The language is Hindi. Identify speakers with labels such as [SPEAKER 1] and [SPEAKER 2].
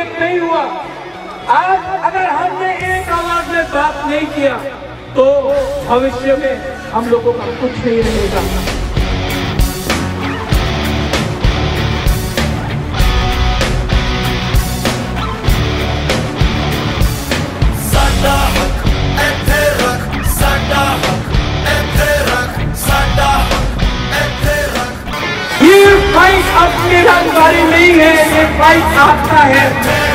[SPEAKER 1] एक नहीं हुआ। आज अगर हमने एक आवाज़ में बात नहीं किया तो भविष्य में हम लोगों का कुछ नहीं रहेगा। अब नहीं है। ये फाइट आपका है